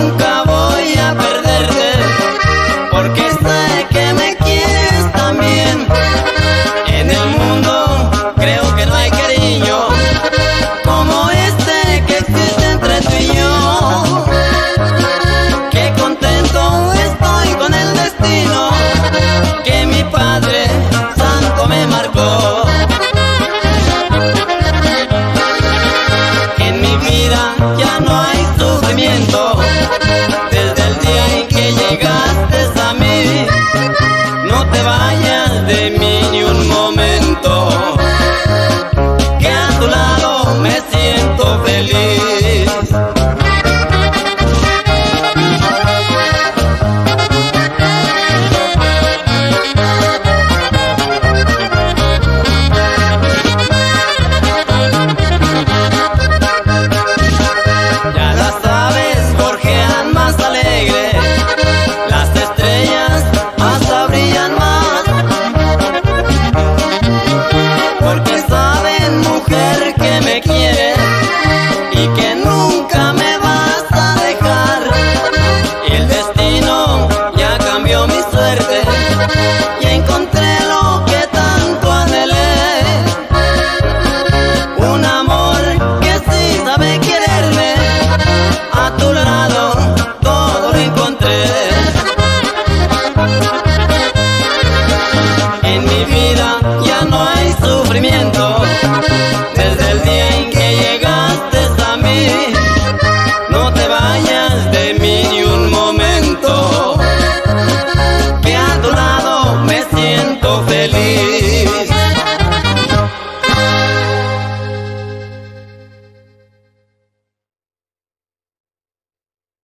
nunca voy a perderte, porque sé que me quieres también. En el mundo creo que no hay cariño como este que existe entre tú y yo. Qué contento estoy con el destino que mi Padre Santo me marcó. En mi vida ya no hay sufrimiento. suerte y encontré Feliz.